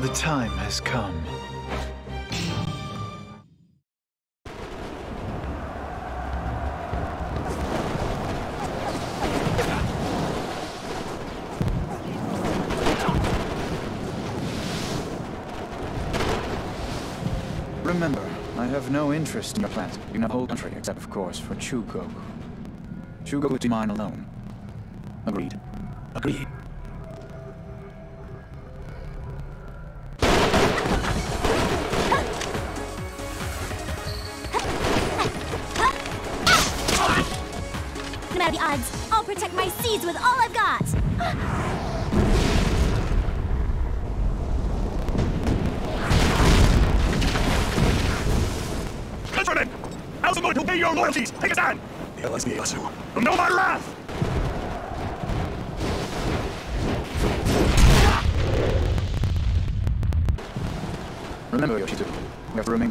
The time has come. Remember, I have no interest in your plans. Know the whole country, except of course for Chugoku. Chugoku to mine alone. Agreed. Agreed.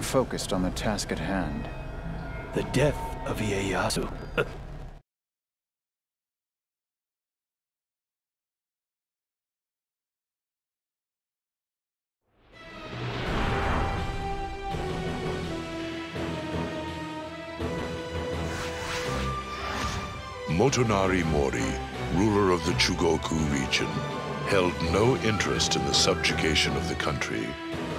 Focused on the task at hand. The death of Ieyasu. Motonari Mori, ruler of the Chugoku region, held no interest in the subjugation of the country,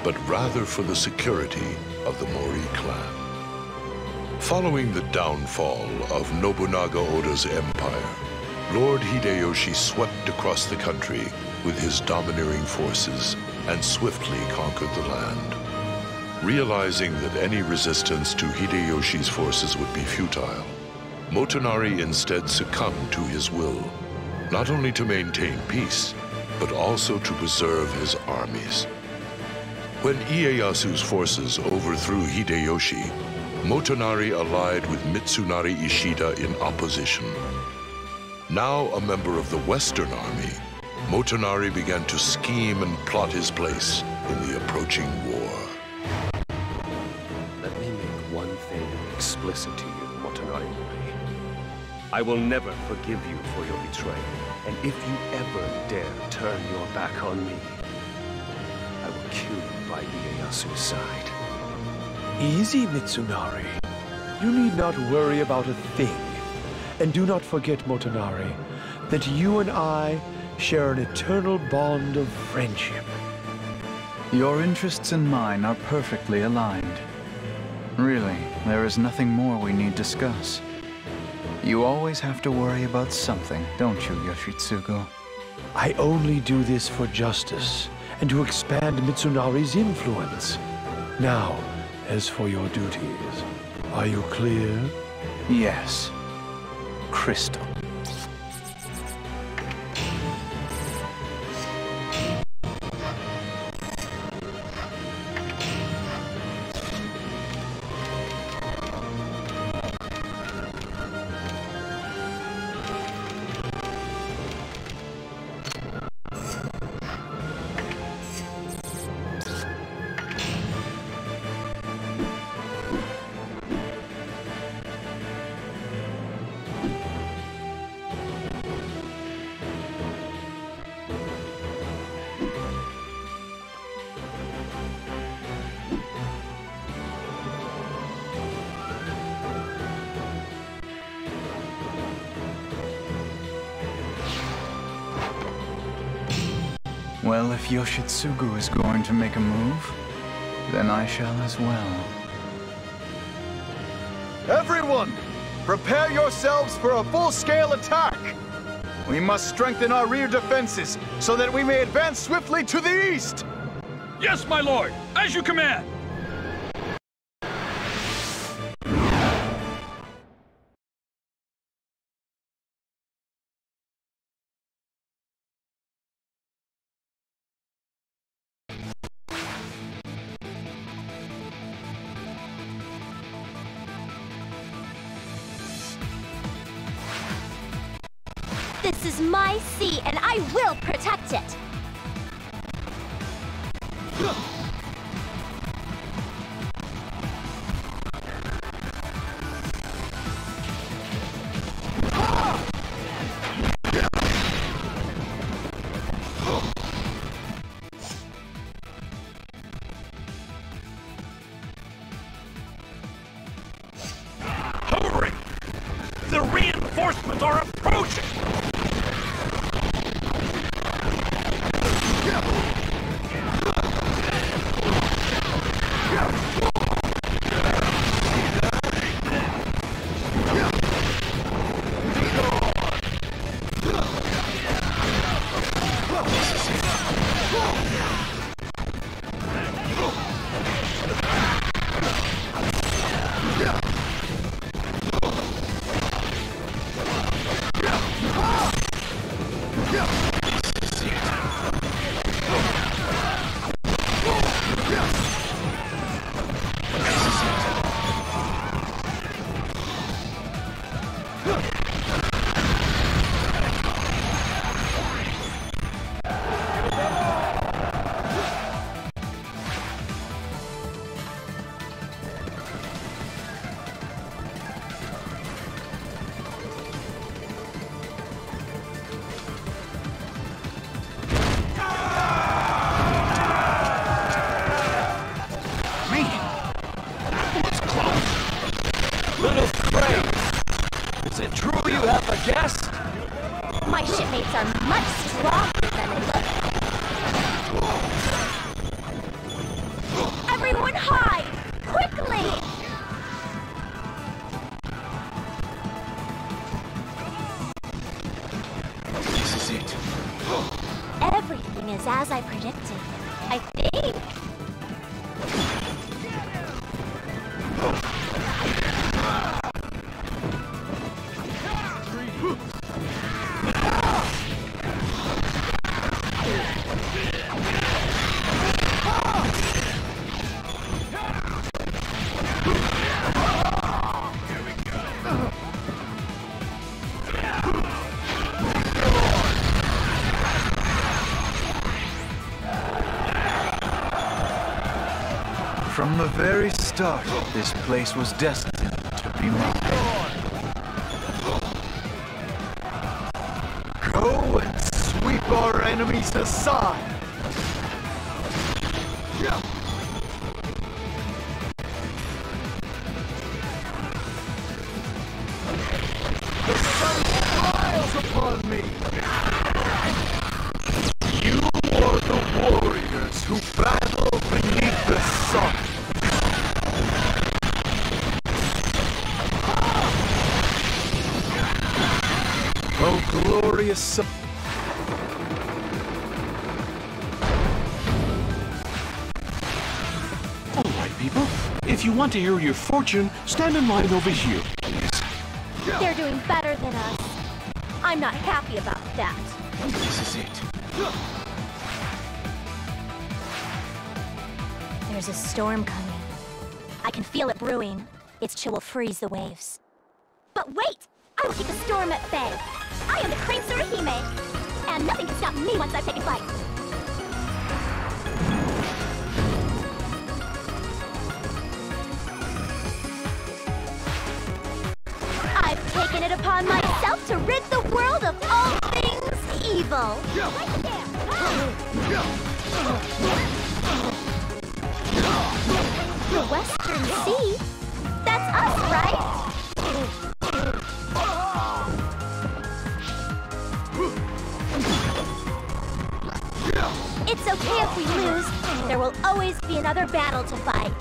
but rather for the security of the Mori clan. Following the downfall of Nobunaga Oda's empire, Lord Hideyoshi swept across the country with his domineering forces and swiftly conquered the land. Realizing that any resistance to Hideyoshi's forces would be futile, Motonari instead succumbed to his will, not only to maintain peace, but also to preserve his armies. When Ieyasu's forces overthrew Hideyoshi, Motonari allied with Mitsunari Ishida in opposition. Now a member of the Western Army, Motonari began to scheme and plot his place in the approaching war. Let me make one thing explicit to you, Motonari I will never forgive you for your betrayal, and if you ever dare turn your back on me, I will kill you by Ieyasu's side. Easy, Mitsunari. You need not worry about a thing. And do not forget, Motonari, that you and I share an eternal bond of friendship. Your interests and mine are perfectly aligned. Really, there is nothing more we need discuss. You always have to worry about something, don't you, Yoshitsugu? I only do this for justice and to expand Mitsunari's influence. Now, as for your duties, are you clear? Yes. Crystal. Well, if Yoshitsugu is going to make a move, then I shall as well. Everyone, prepare yourselves for a full-scale attack! We must strengthen our rear defenses so that we may advance swiftly to the east! Yes, my lord! As you command! Very start, this place was destined to be mine. Go and sweep our enemies aside! Want to hear your fortune, stand in line over here. They're doing better than us. I'm not happy about that. This is it. There's a storm coming. I can feel it brewing. Its chill will freeze the waves. But wait! I will keep the storm at bay. I am the Crane Tsuruhime, and nothing can stop me once I've taken flight. It upon myself to rid the world of all things evil. The Western Sea? That's us, right? It's okay if we lose. There will always be another battle to fight.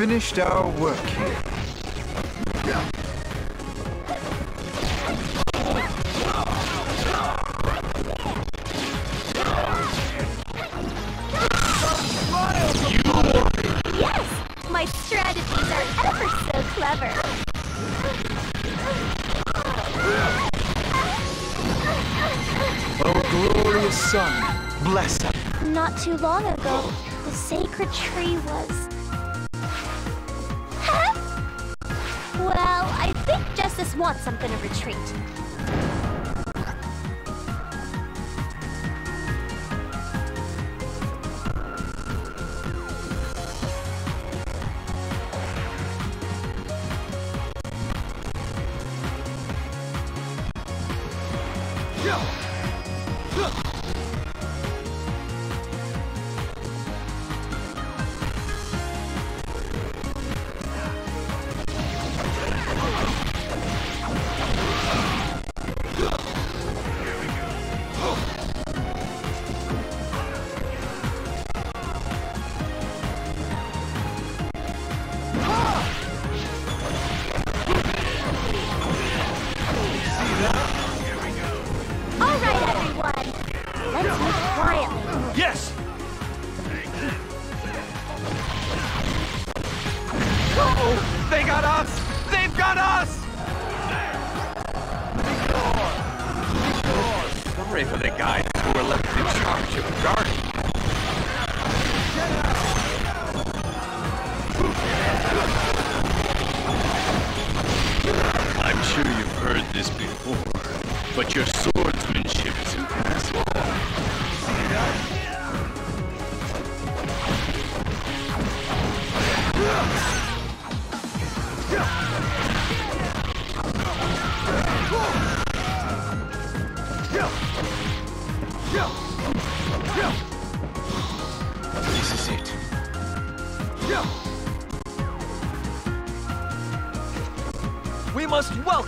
Finished our work here. You warriors My strategies are ever so clever. Oh, glorious sun, bless us. Not too long ago, the sacred tree was... Wants something to retreat.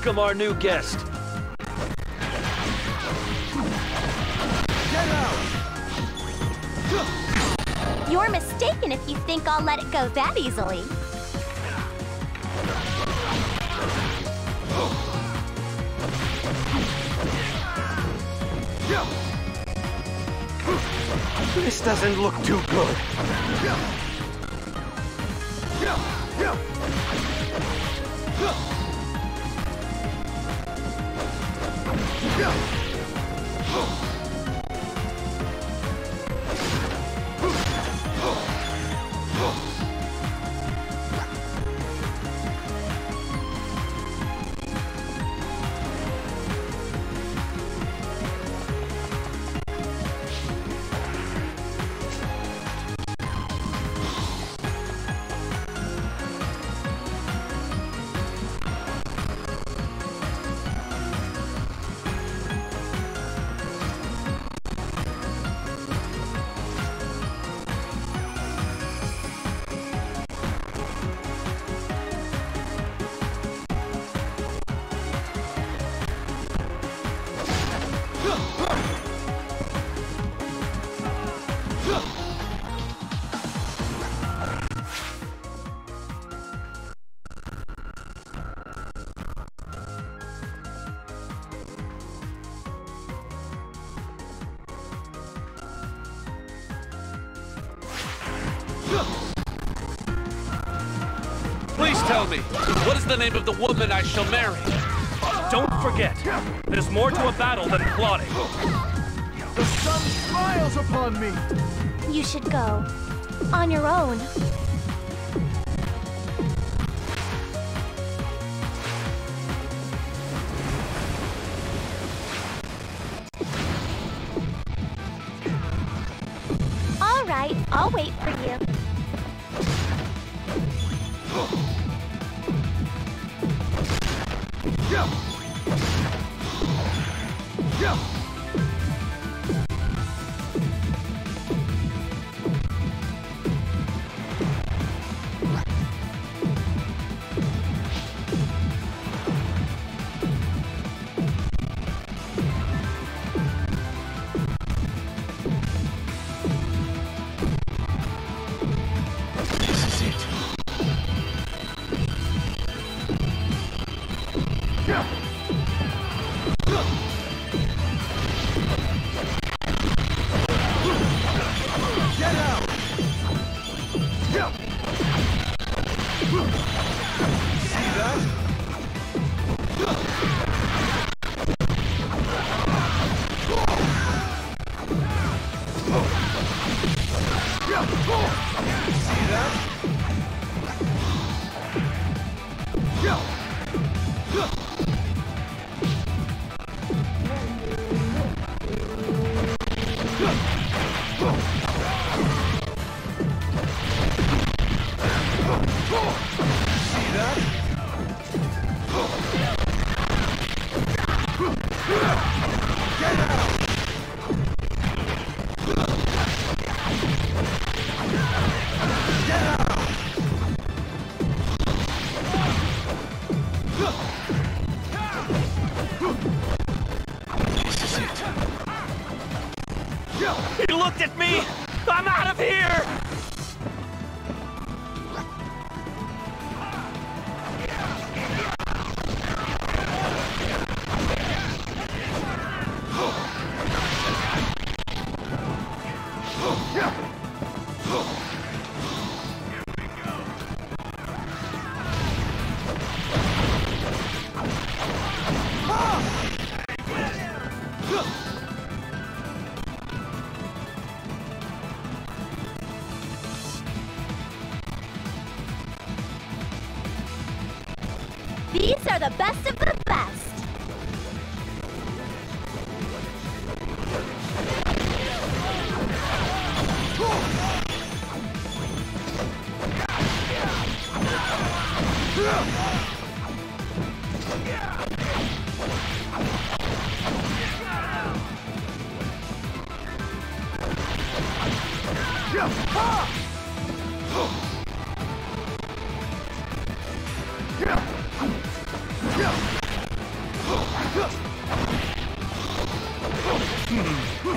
Welcome our new guest. You're mistaken if you think I'll let it go that easily. This doesn't look too good. Please tell me, what is the name of the woman I shall marry? Don't forget, there's more to a battle than plotting. The sun smiles upon me! You should go. On your own.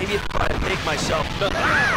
Maybe if I make myself...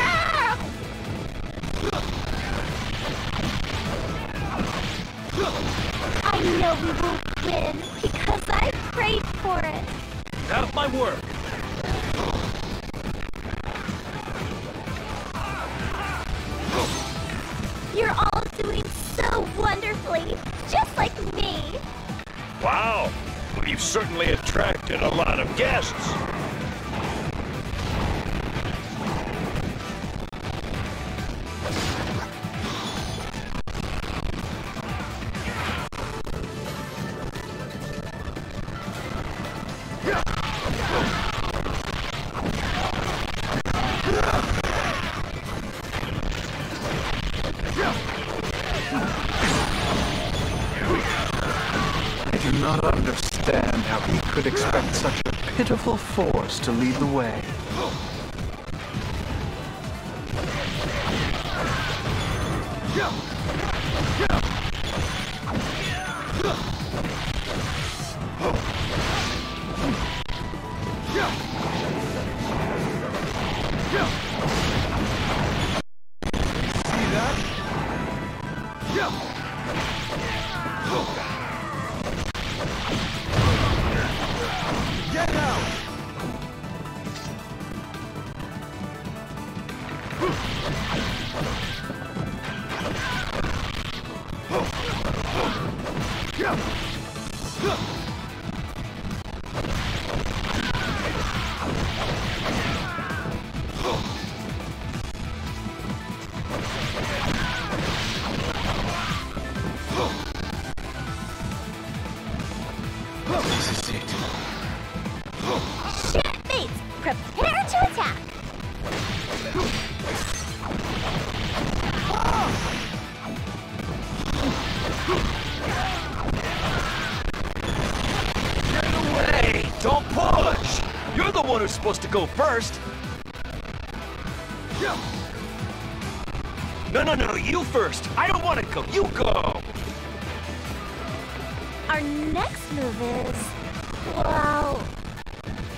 force to lead the way. Go first! No, no, no, you first! I don't want to go, you go! Our next move is, well,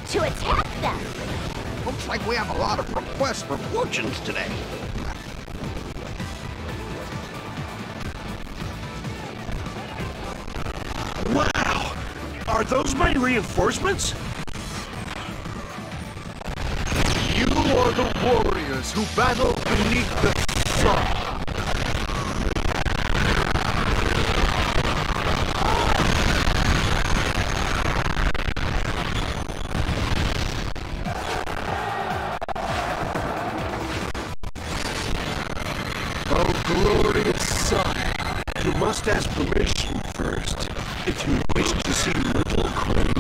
to attack them. Looks like we have a lot of requests for fortunes today. Wow! Are those my reinforcements? who battle beneath the sun. Oh, ask permission first if you wish to see Little Queen.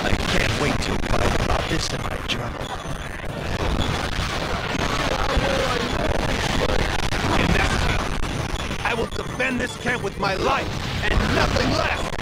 I can't wait to find out about this. my life and nothing left!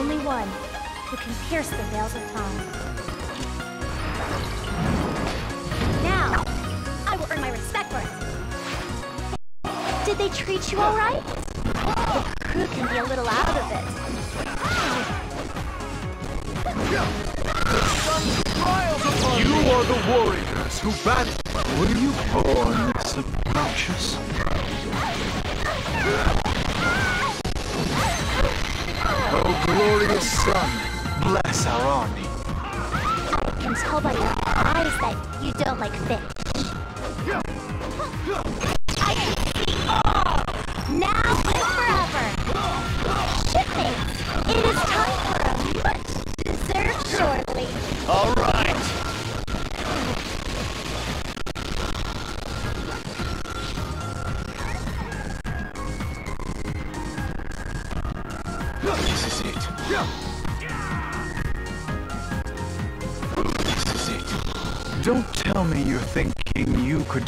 only one who can pierce the veils of time. Now, I will earn my respect for it. Did they treat you all right? The crew can be a little out of it. You are the warriors who battle. Were you born subconscious? glorious sun, bless our army. I can tell by your eyes that you don't like fish.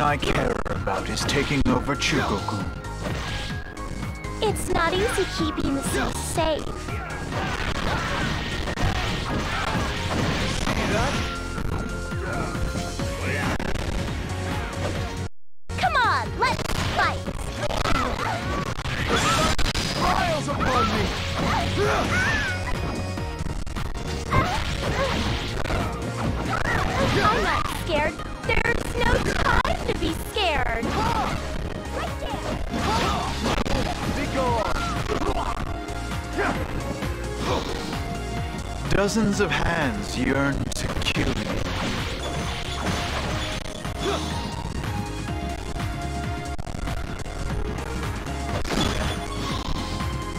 I care about is taking over Chugoku. It's not easy keeping the so safe. Dozens of hands yearn to kill me.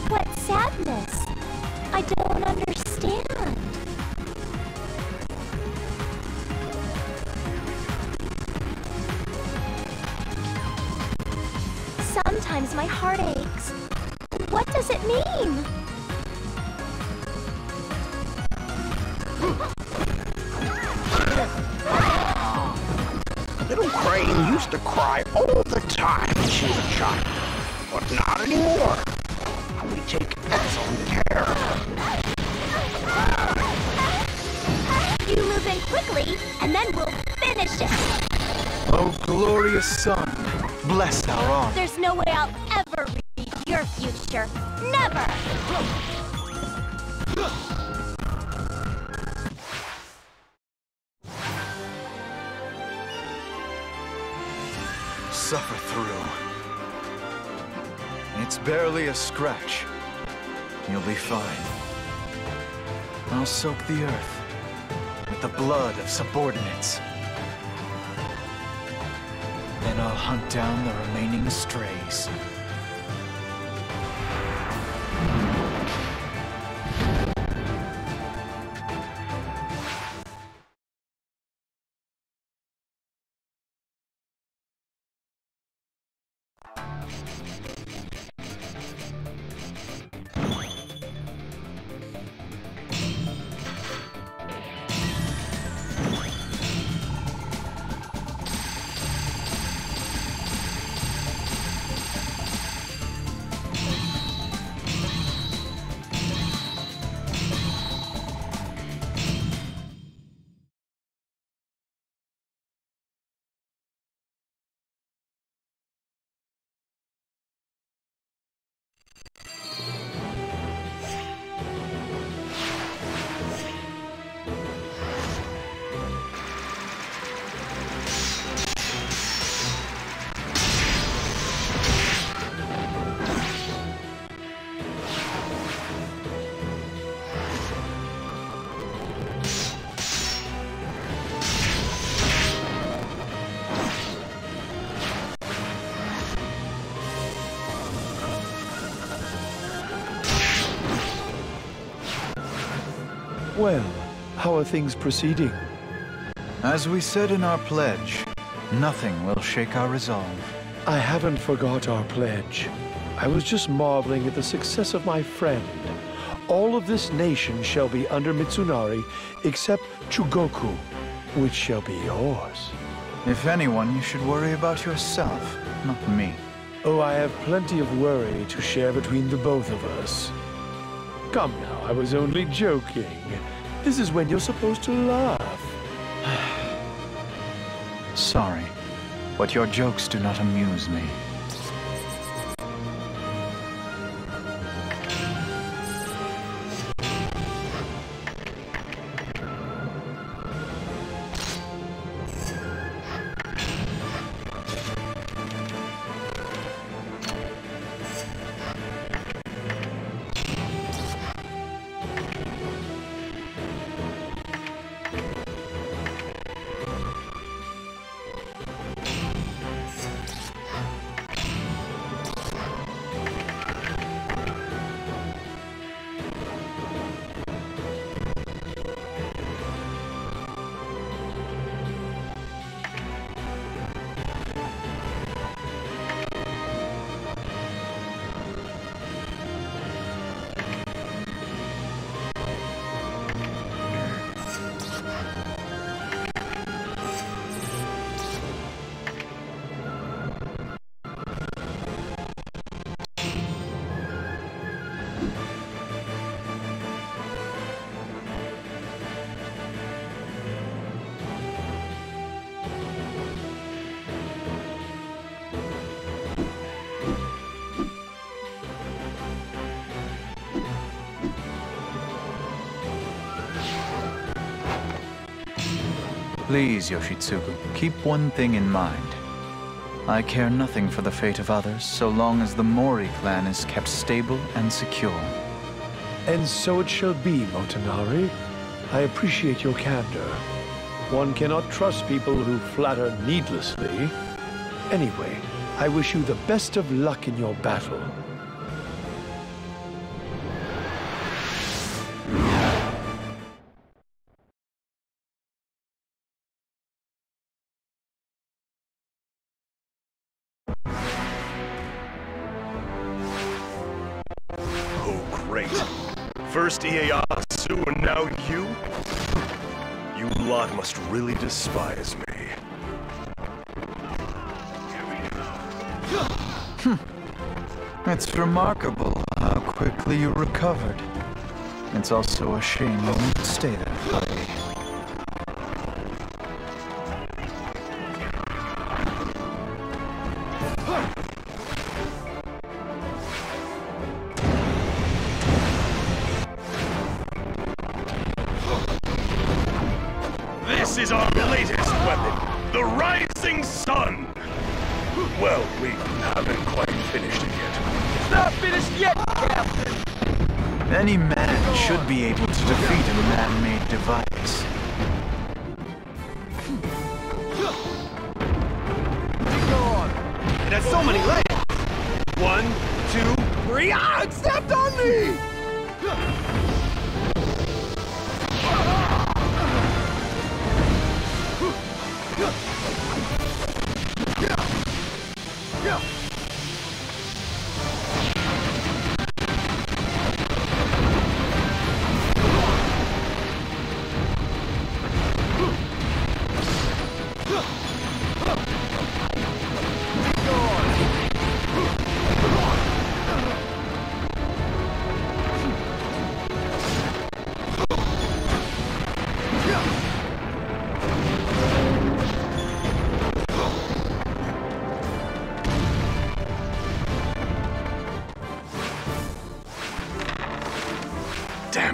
What sadness? I don't understand. Sometimes my heart aches. What does it mean? Used to cry all the time when she was a child, but not anymore. We take excellent care of her. You move in quickly, and then we'll finish it. Oh, glorious sun, bless our honor. There's no way I'll ever read your future. Never! A scratch. You'll be fine. I'll soak the earth with the blood of subordinates. Then I'll hunt down the remaining strays. How are things proceeding? As we said in our pledge, nothing will shake our resolve. I haven't forgot our pledge. I was just marveling at the success of my friend. All of this nation shall be under Mitsunari except Chugoku, which shall be yours. If anyone, you should worry about yourself, not me. Oh, I have plenty of worry to share between the both of us. Come now, I was only joking. This is when you're supposed to laugh. Sorry, but your jokes do not amuse me. Please, Yoshitsugu, keep one thing in mind. I care nothing for the fate of others so long as the Mori clan is kept stable and secure. And so it shall be, Motonari. I appreciate your candor. One cannot trust people who flatter needlessly. Anyway, I wish you the best of luck in your battle. Ieyasu and now you? You lot must really despise me. Hmm. It's remarkable how quickly you recovered. It's also a shame you won't stay that.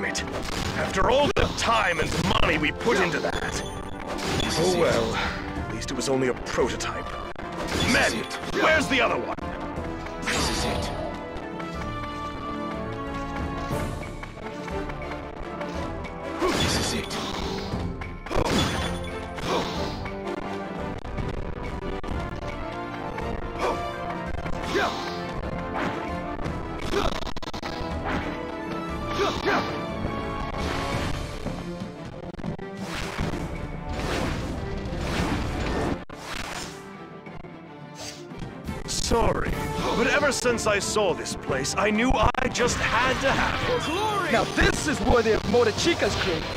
It. After all the time and money we put into that. Oh well, at least it was only a prototype. Men, where's the other one? Since I saw this place, I knew I just had to have it. Now this is worthy of Motochika's crew.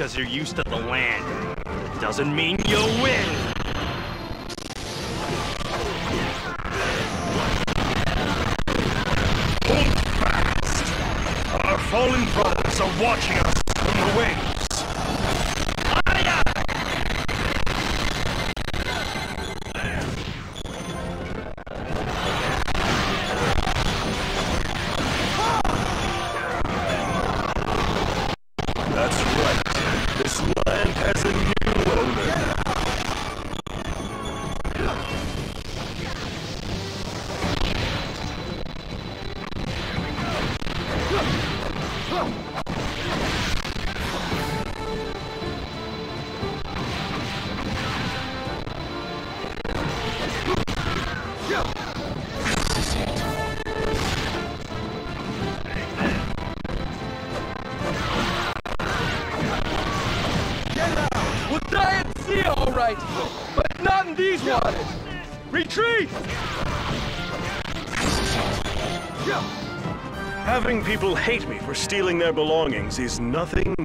because you're used to the land. Doesn't mean you'll win. Hold fast! Our fallen brothers are watching Is nothing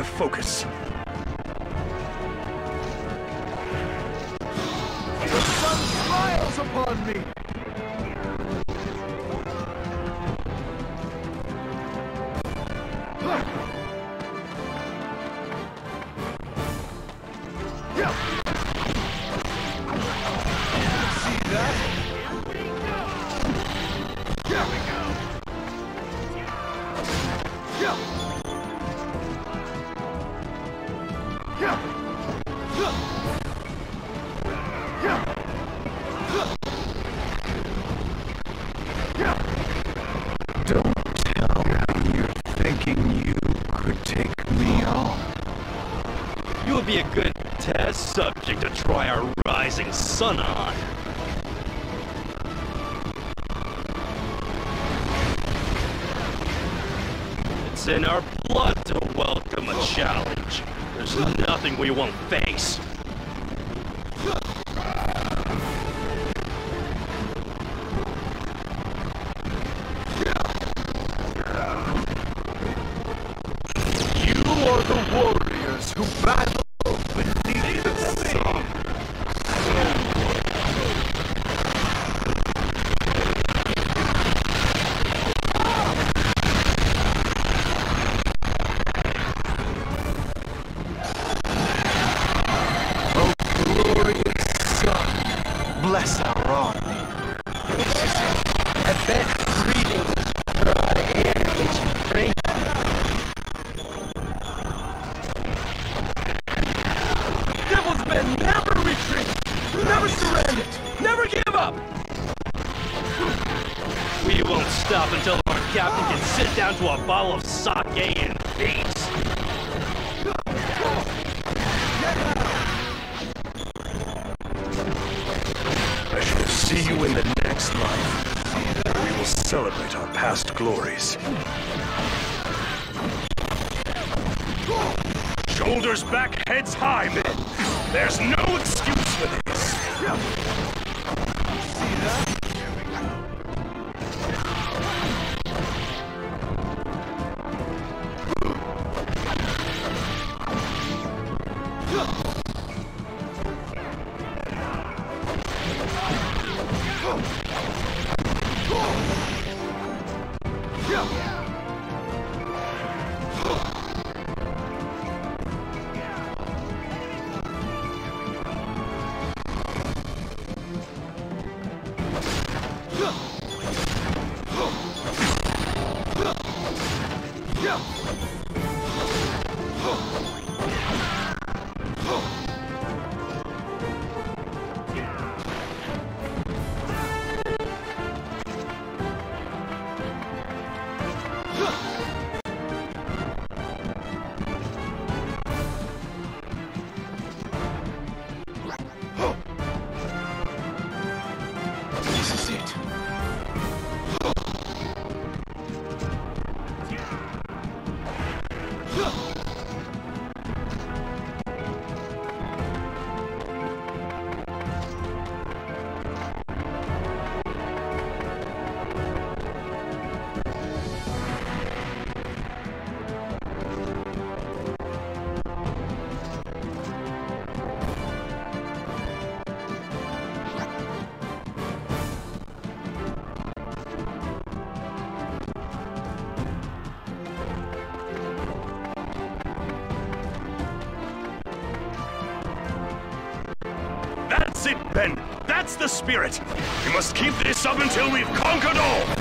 to focus. cry our rising sun on. It's in our blood to welcome a challenge. There's nothing we won't face. you in the next life, where we will celebrate our past glories. Shoulders back, heads high, men. There's no excuse for this. spirit. We must keep this up until we've conquered all!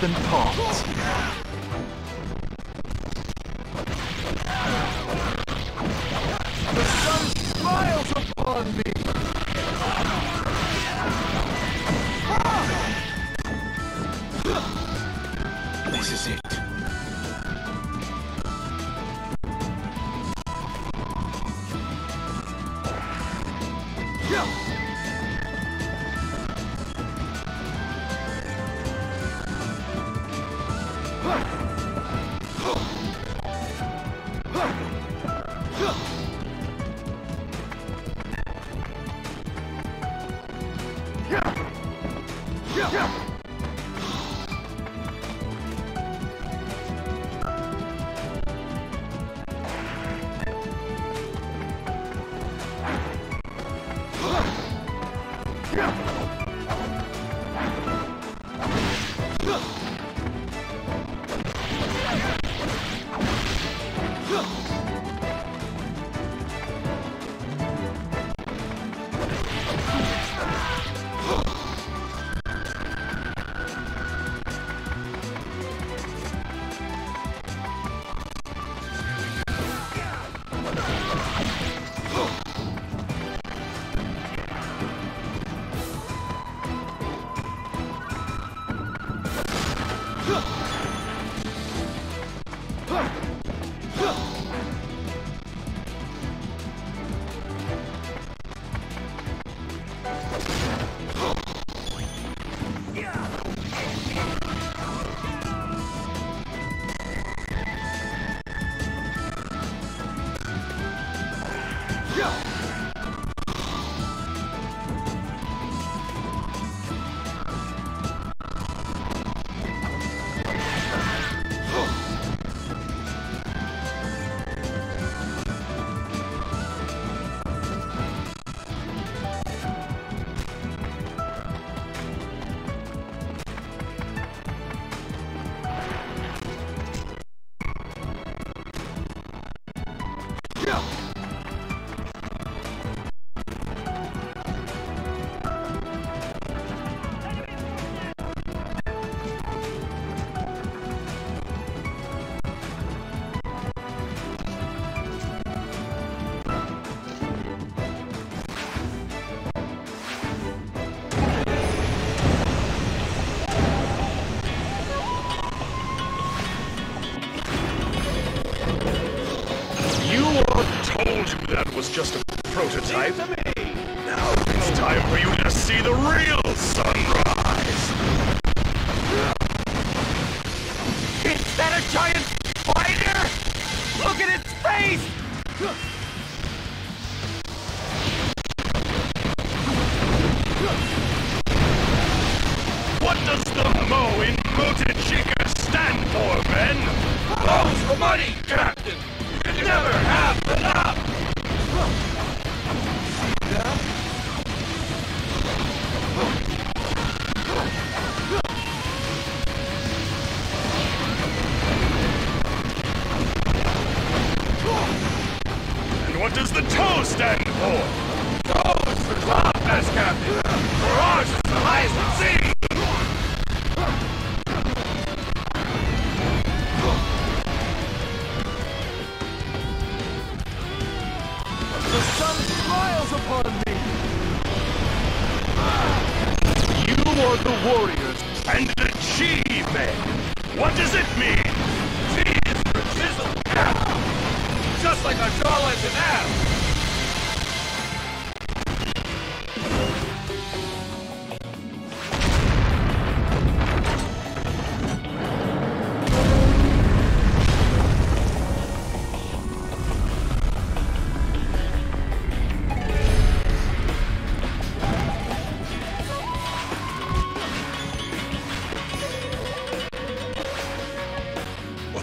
than parts.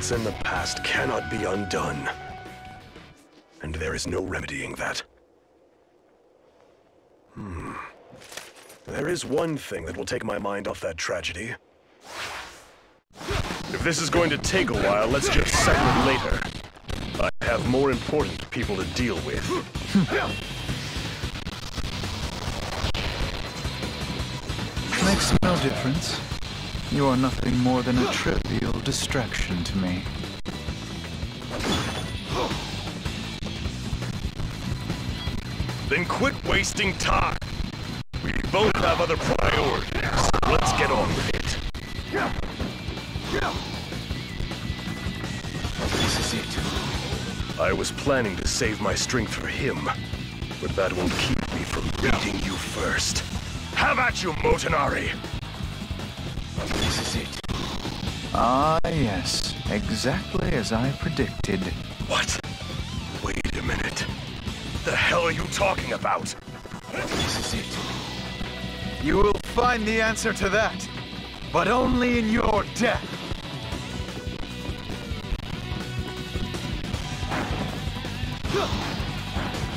What's in the past cannot be undone. And there is no remedying that. Hmm. There is one thing that will take my mind off that tragedy. If this is going to take a while, let's just settle it later. I have more important people to deal with. Makes no difference. You are nothing more than a trivial distraction to me. Then quit wasting time. We both have other priorities, so let's get on with it. This is it. I was planning to save my strength for him, but that won't keep me from beating you first. Have at you, Motonari! Ah, yes. Exactly as I predicted. What? Wait a minute. The hell are you talking about? This is it. You will find the answer to that, but only in your death.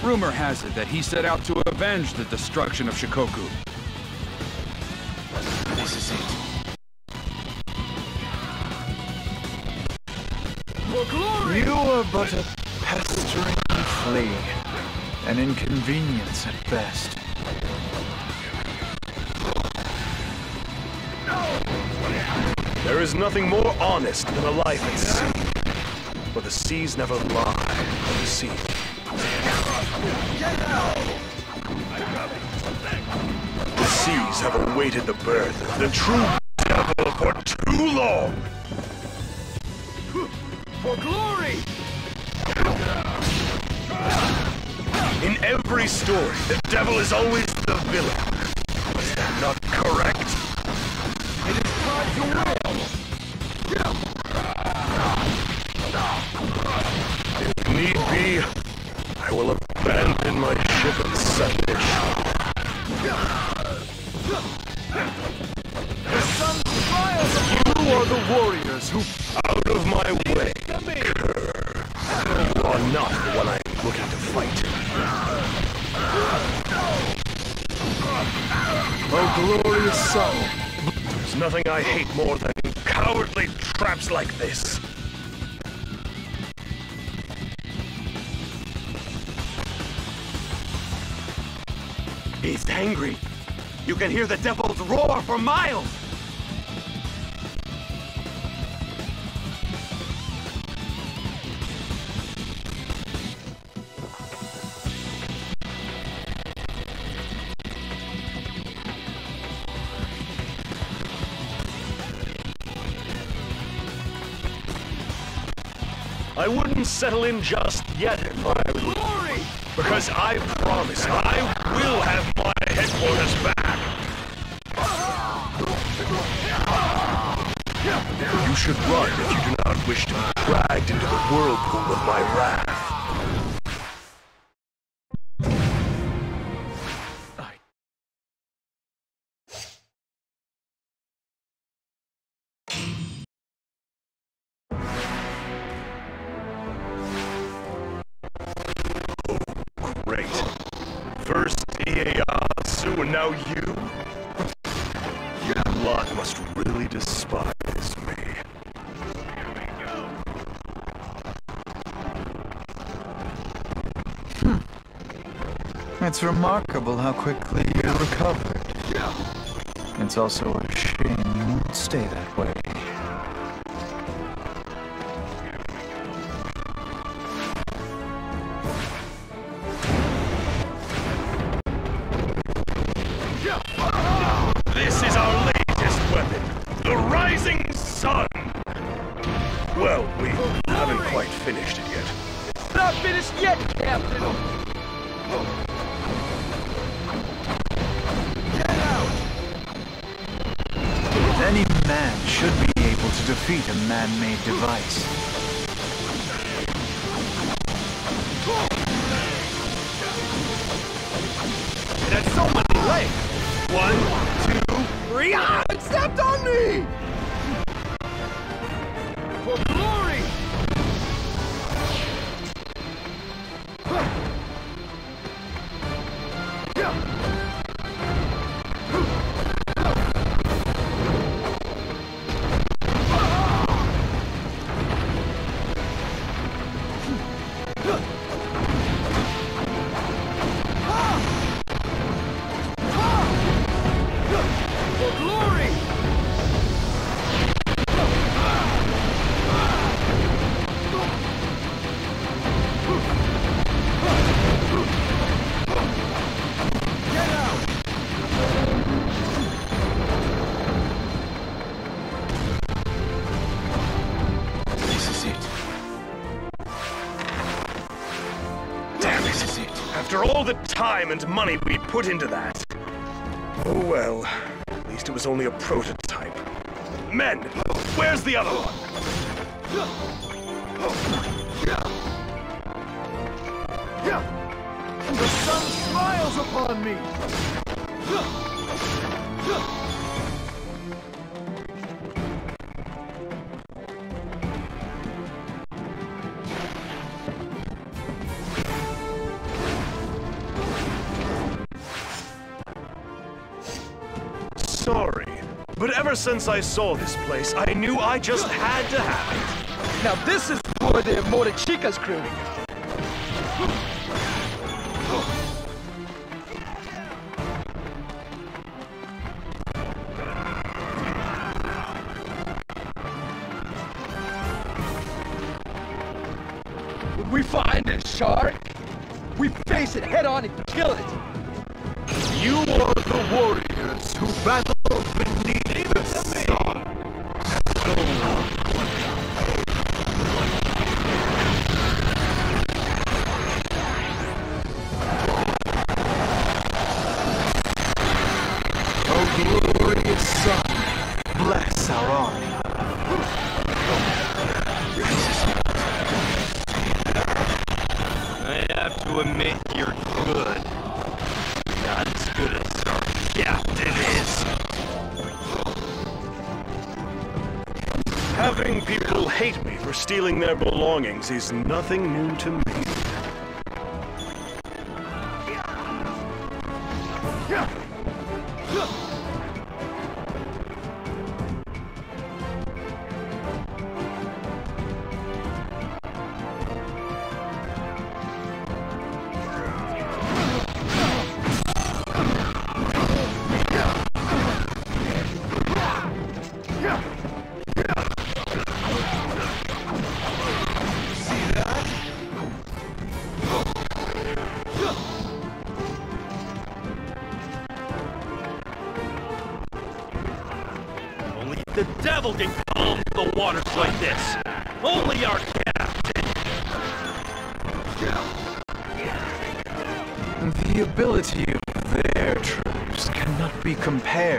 Rumor has it that he set out to avenge the destruction of Shikoku. Are but a pestering flea, an inconvenience at best. There is nothing more honest than a life at sea. For the seas never lie, the sea. The seas have awaited the birth of the true devil for too long. For glory! In every story, the devil is always the villain. Is that not correct? It is time to win! If need be, I will abandon my ship and settle hate more than cowardly traps like this. He's angry. You can hear the devil's roar for miles. Settle in just yet glory! Because I promise I will have my headquarters back. You should run if you do not wish to be dragged into the whirlpool of my wrath. It's remarkable how quickly you recovered. Yeah. It's also a shame you won't stay that way. Time and money we put into that. Oh well, at least it was only a prototype. Men, where's the other one? The sun smiles upon me! since I saw this place, I knew I just had to have it. Now this is more than Motochika's crooning. stealing their belongings is nothing new to me.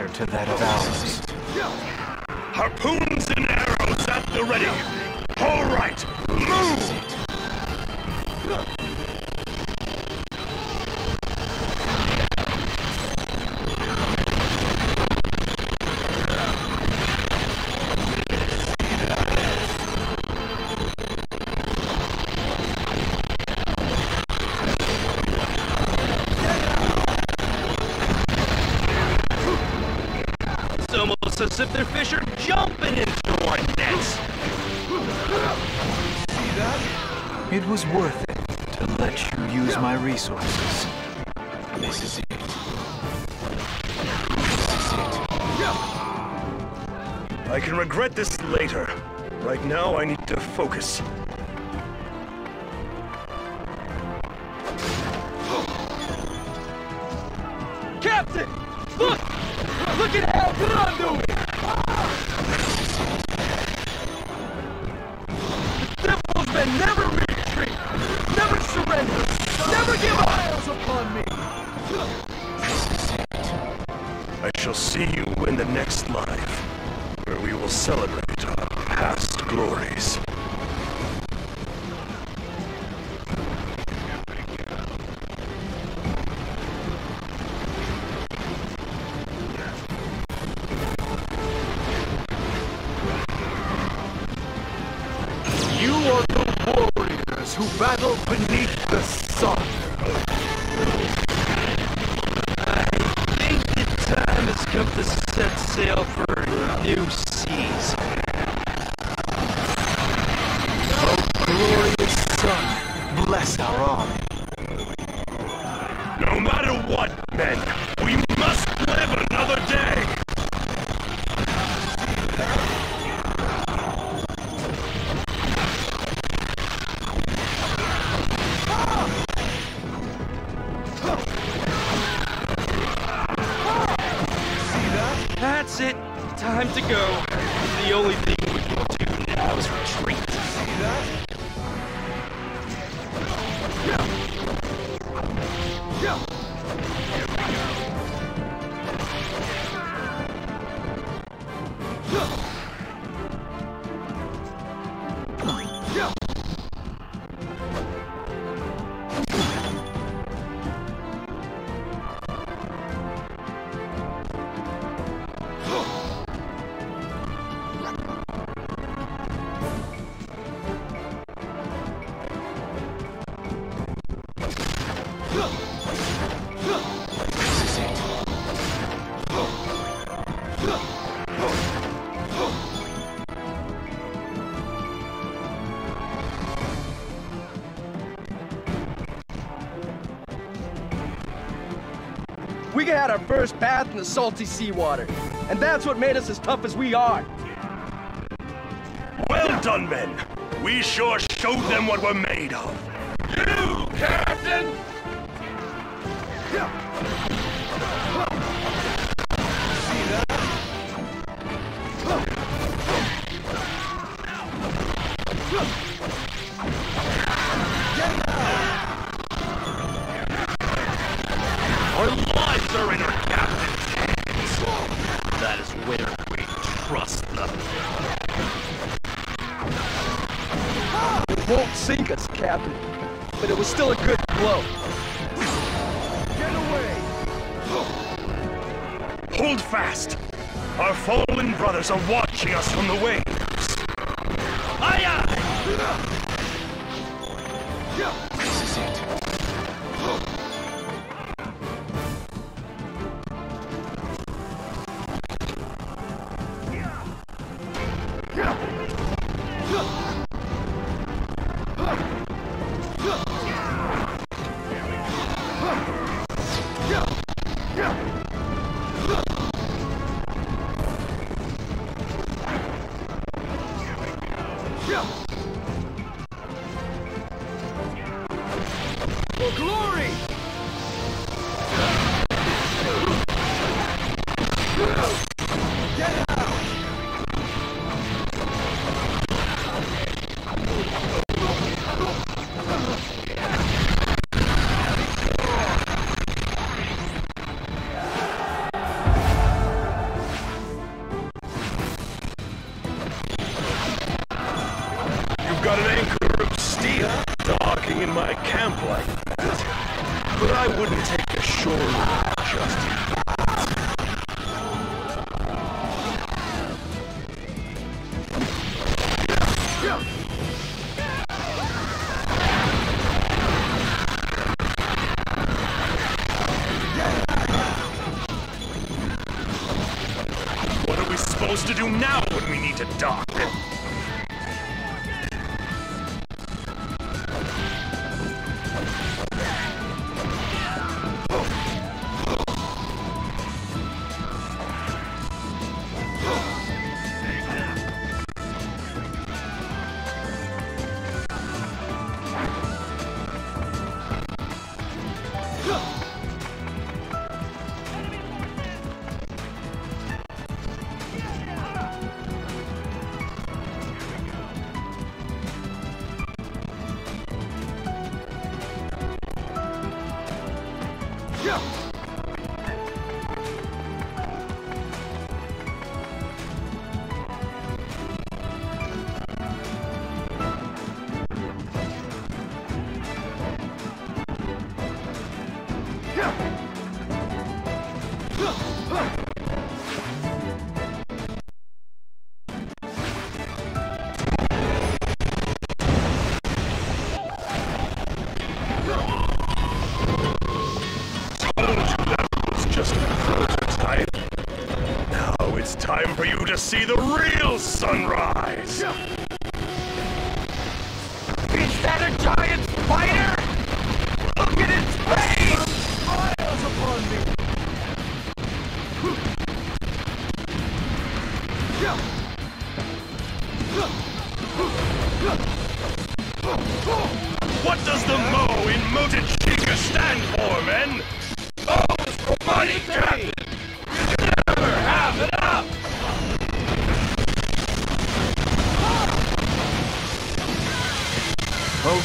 to that of. resources. This is it. This is it. I can regret this later. Right now, I need to focus. Our first bath in the salty seawater, and that's what made us as tough as we are. Well done, men. We sure showed them what we're made of. You, Captain! Trust them. It won't sink us, Captain, but it was still a good blow. Get away! Hold fast. Our fallen brothers are watching us from the waves. See the real sunrise.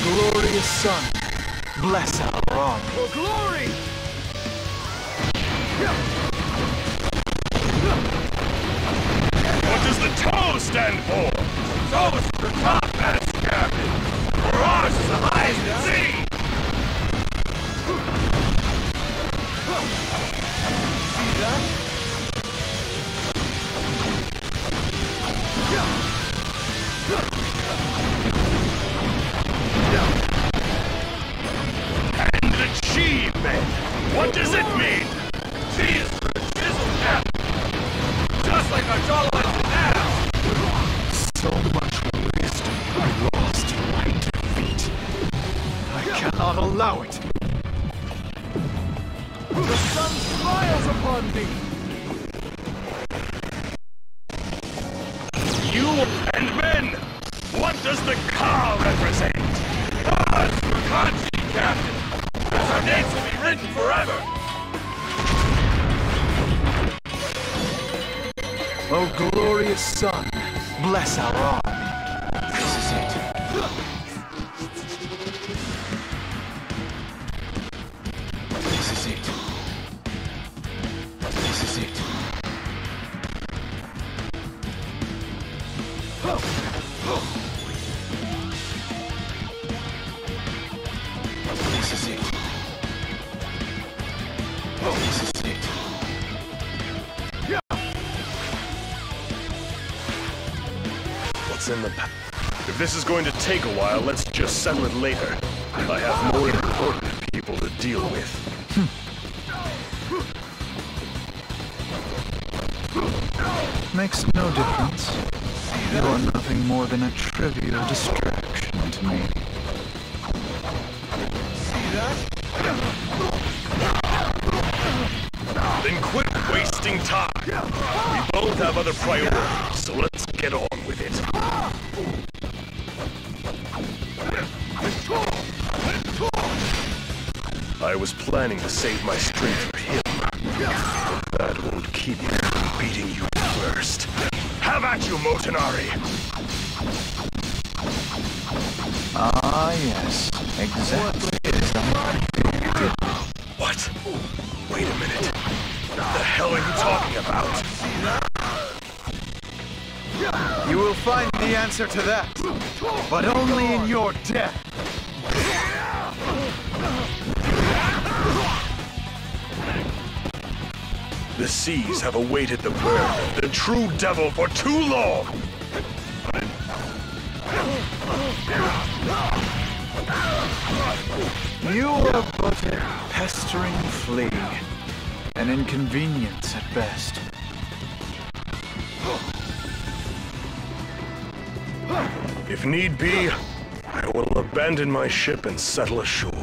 Glorious sun, bless our army. For glory! What does the toe stand for? Toes for top, Master Captain! For ours is the highest at sea! See that? What does it mean? This is going to take a while, let's just settle it later. I have more important people to deal with. Makes no difference. You are nothing more than a trivial distraction to me. See that? Then quit wasting time. We both have other priorities, planning to save my strength for him. But that won't keep me from beating you first. Have at you, Motonari! Ah, yes. Exactly as I predicted. What? Wait a minute. What the hell are you talking about? You will find the answer to that, but only in your death. The seas have awaited the of the true devil for too long! You are but a pestering flea. An inconvenience at best. If need be, I will abandon my ship and settle ashore.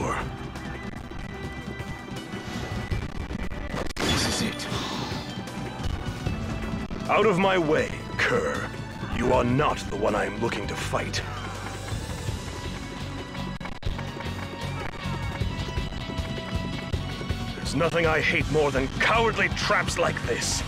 Out of my way, Kerr. You are not the one I am looking to fight. There's nothing I hate more than cowardly traps like this.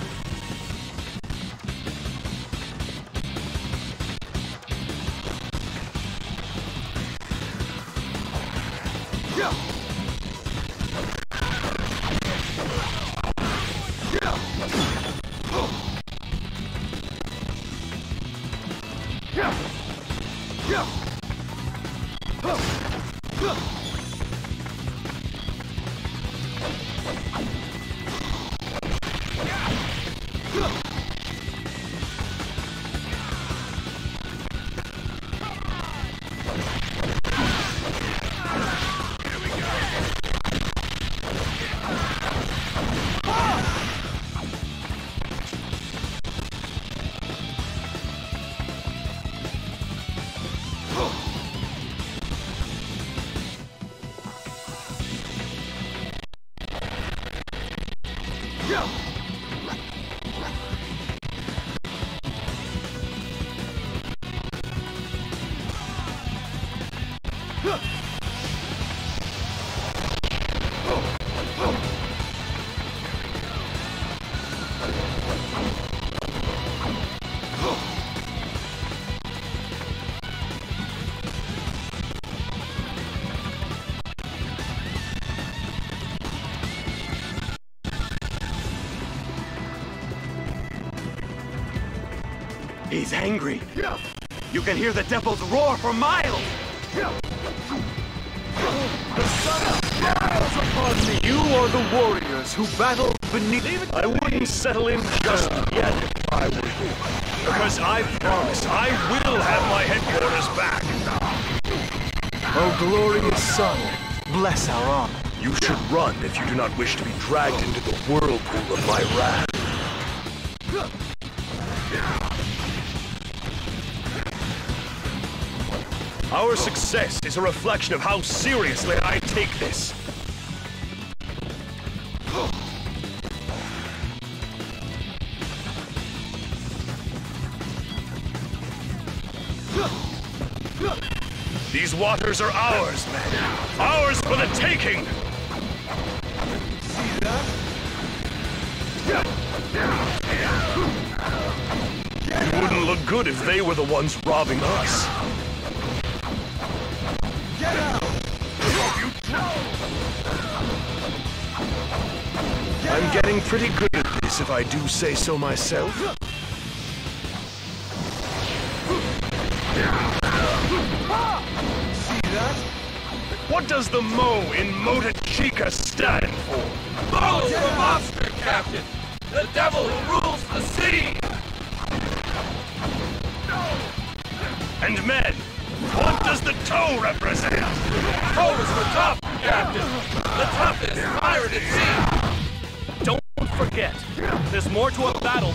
Angry. You can hear the devil's roar for miles. You are the warriors who battle beneath. I wouldn't settle in just yet if I were you. Because I promise I will have my headquarters back. Oh, glorious sun, bless our army. You should run if you do not wish to be dragged into the whirlpool of my wrath. Our success is a reflection of how seriously I take this. These waters are ours, men. Ours for the taking! See that? It wouldn't look good if they were the ones robbing us. Pretty good at this, if I do say so myself. See that? What does the Mo in Mota Chica stand for? Mo's the monster captain! The devil who rules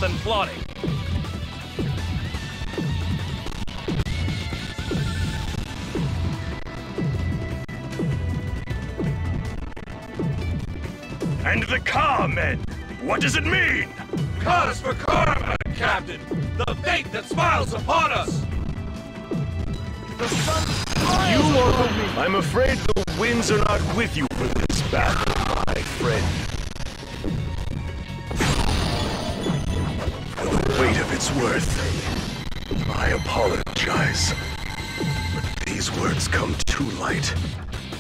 than plotting. And the Ka men, what does it mean? Ka is for karma, captain! The fate that smiles upon us! The sun You are I'm afraid the winds are not with you for this battle, my friend. Worth, I apologize. But these words come too light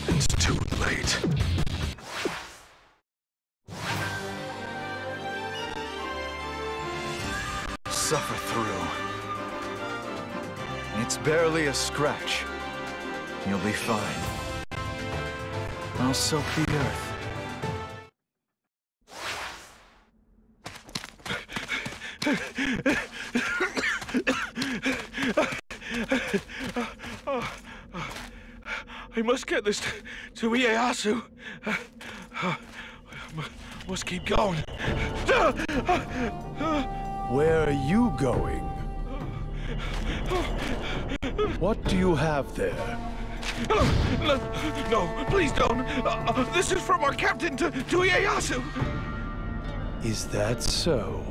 and too late. Suffer through. It's barely a scratch. You'll be fine. I'll soak the earth. I must get this to, to Ieyasu. Must keep going. Where are you going? What do you have there? No, no, please don't! Uh, this is from our captain to, to Ieyasu! Is that so?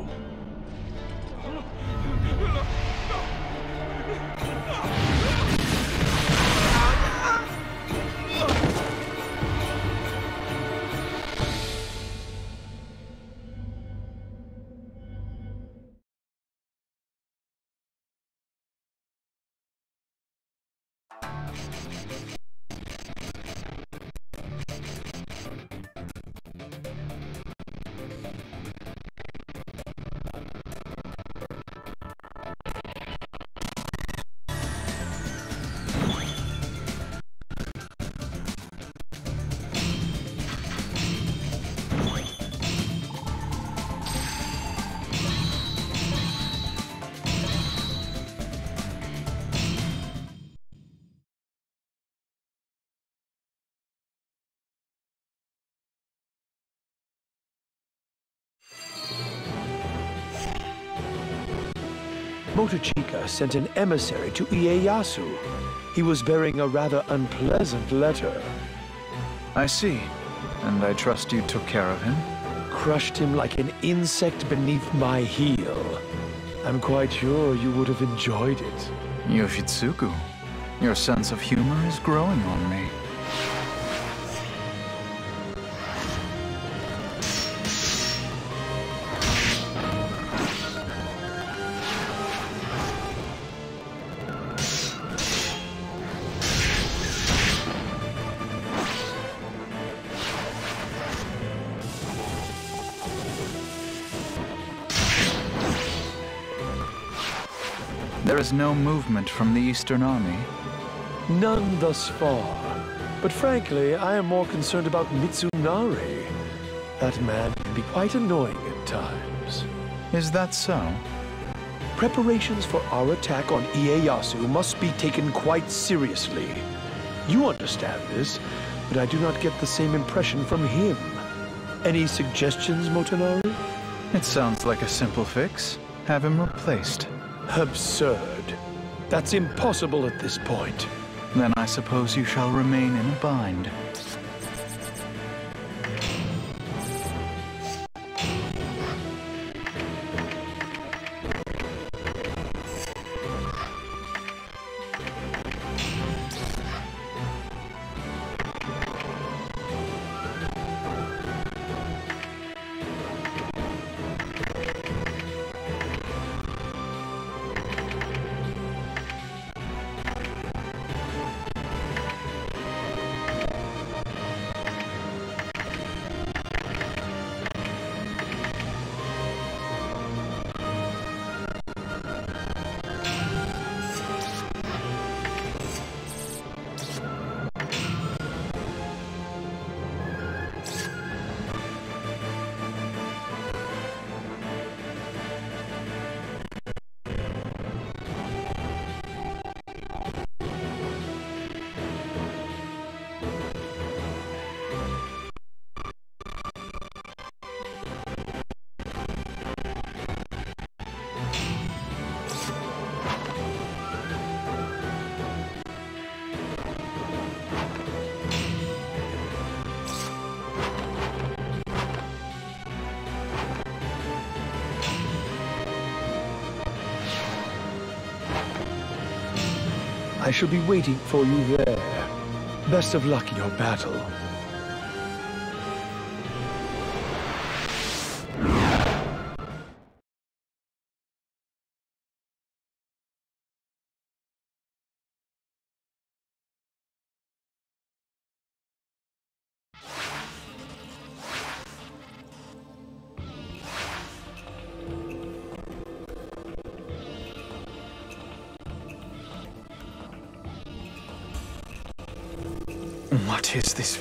Motochika sent an emissary to Ieyasu. He was bearing a rather unpleasant letter. I see. And I trust you took care of him? Crushed him like an insect beneath my heel. I'm quite sure you would have enjoyed it. Yoshitsugu, your sense of humor is growing on me. Is no movement from the Eastern Army. None thus far. But frankly, I am more concerned about Mitsunari. That man can be quite annoying at times. Is that so? Preparations for our attack on Ieyasu must be taken quite seriously. You understand this, but I do not get the same impression from him. Any suggestions, Motonari? It sounds like a simple fix. Have him replaced. Absurd. That's impossible at this point. Then I suppose you shall remain in a bind. Shall be waiting for you there. Best of luck in your battle.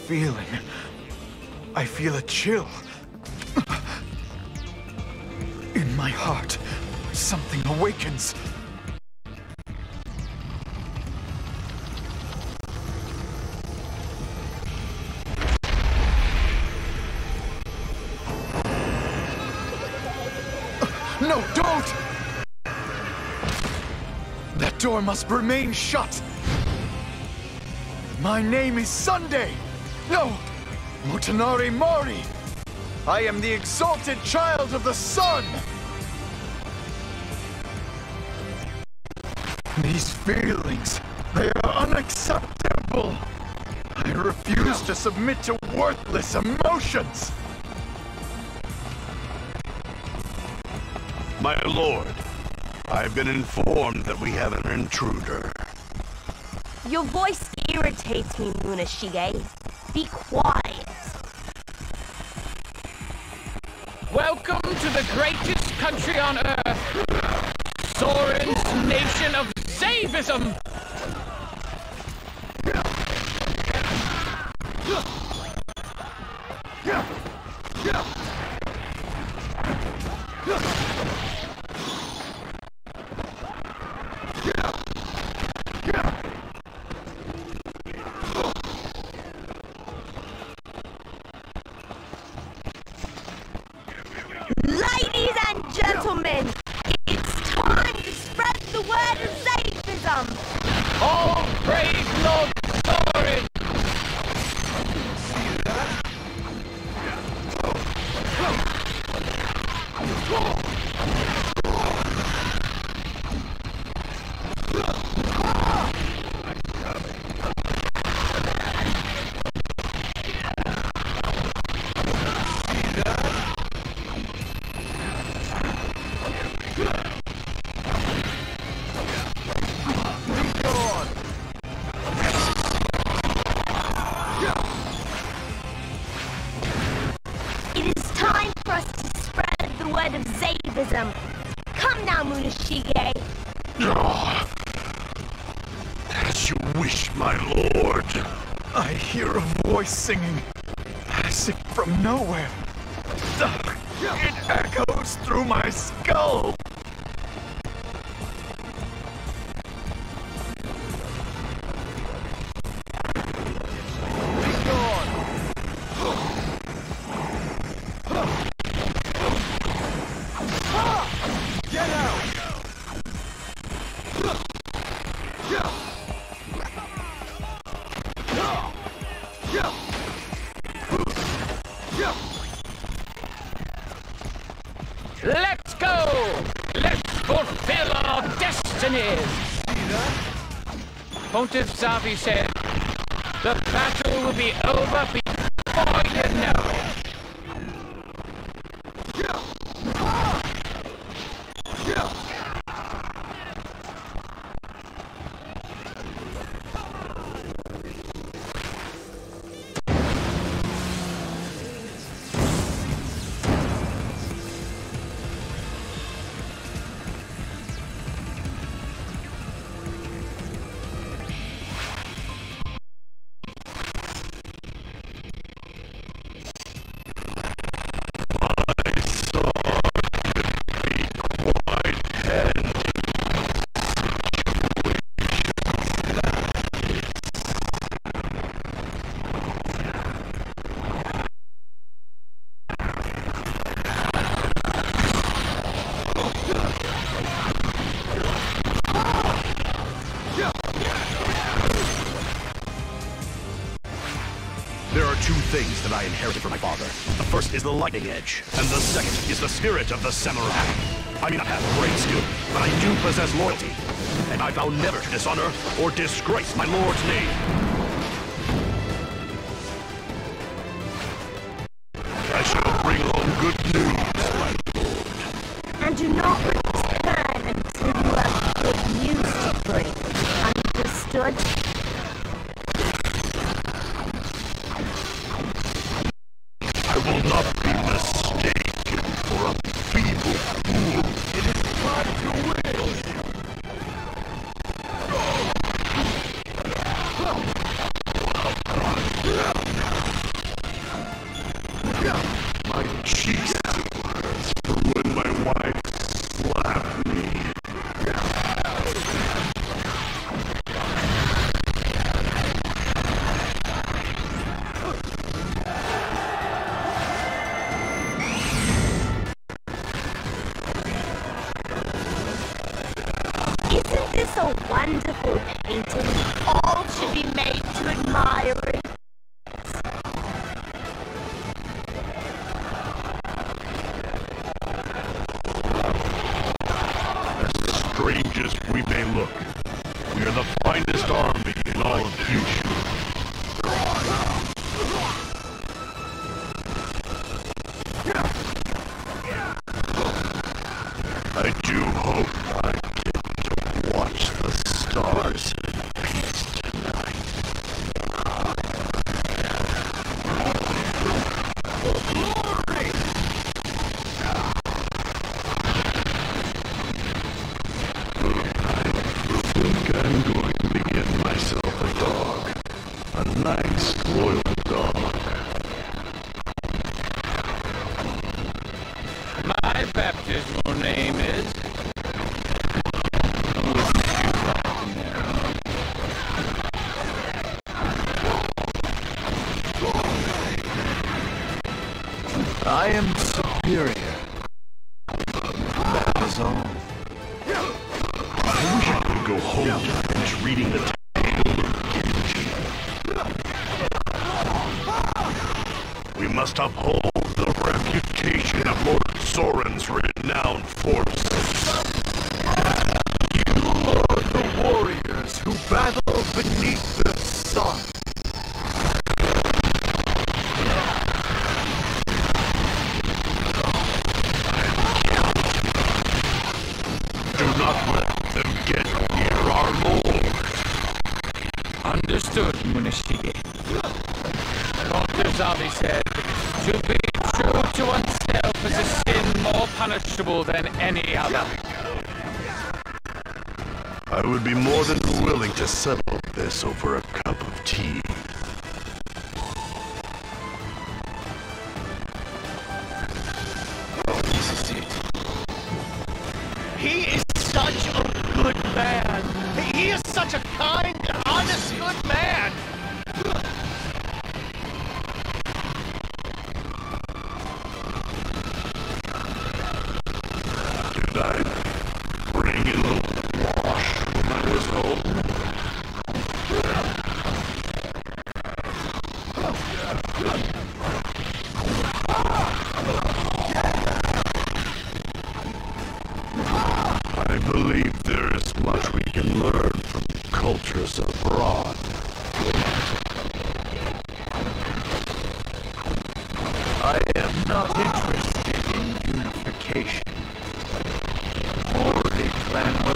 Feeling? I feel a chill. In my heart, something awakens. No, don't! That door must remain shut! My name is Sunday! No! Motonari Mori! I am the exalted child of the sun! These feelings, they are unacceptable! I refuse to submit to worthless emotions! My lord, I've been informed that we have an intruder. Your voice irritates me, Muneshige. Be quiet. Welcome to the greatest country on earth, Sorin's nation of Zavism! Singing, if from nowhere. It echoes through my Ravi said inherited from my father. The first is the Lightning Edge, and the second is the spirit of the Samurai. I may not have great skill, but I do possess loyalty, and I vow never to dishonor or disgrace my lord's name. Double Knock. said, to be true to oneself is a sin more punishable than any other. I would be more than willing to settle this over a cup of tea. I am not interested in unification or declaration.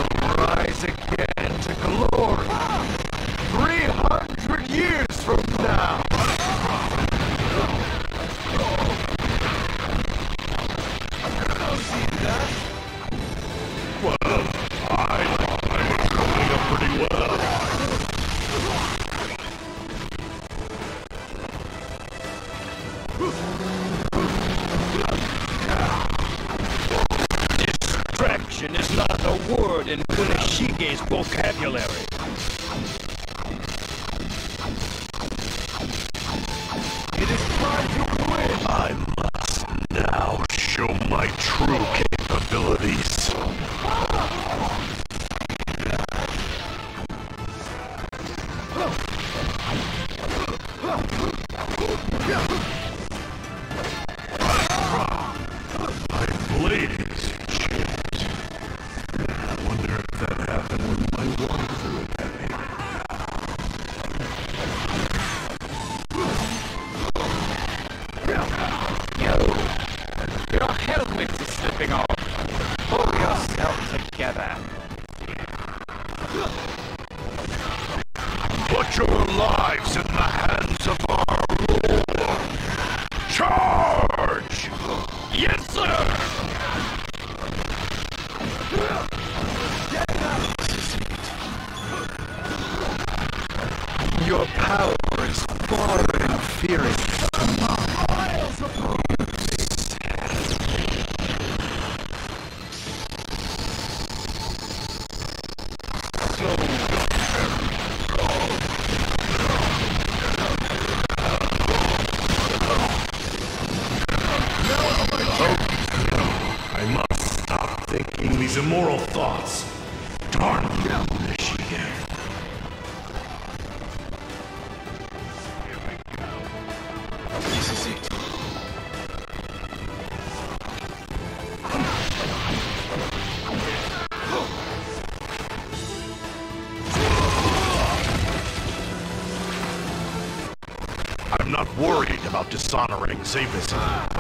dishonoring Zabi's,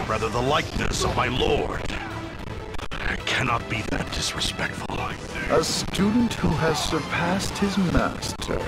rather the likeness of my lord. I cannot be that disrespectful. A student who has surpassed his master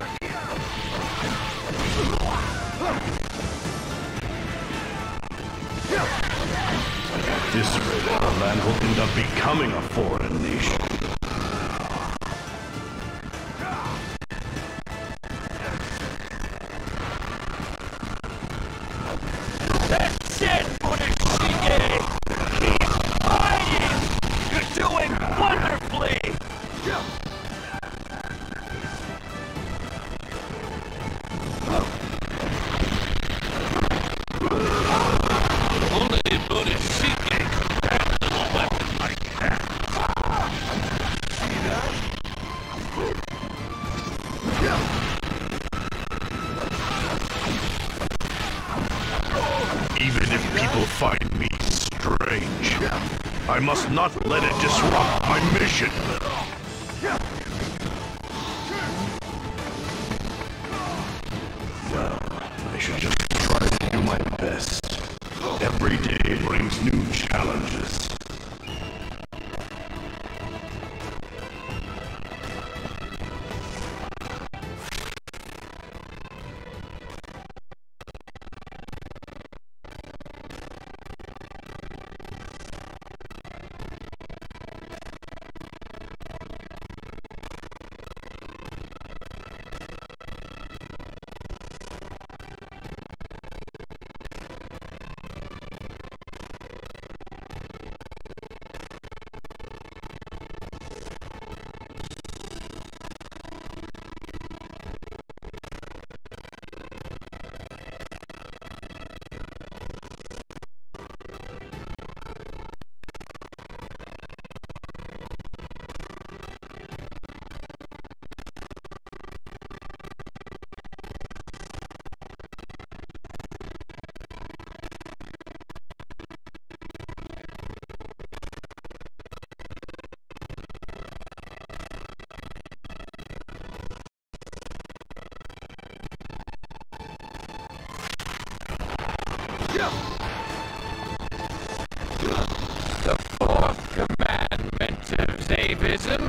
even if people find me strange. I must not let it disrupt my mission. Well, I should just try to do my best. Every day brings new challenges.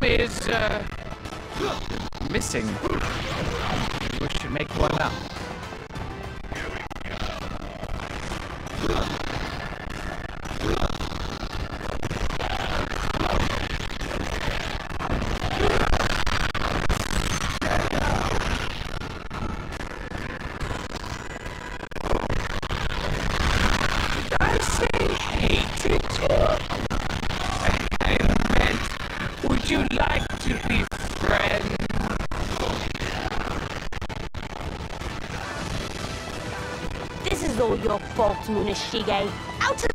is uh, missing. We should make one up. Fortunishige. Out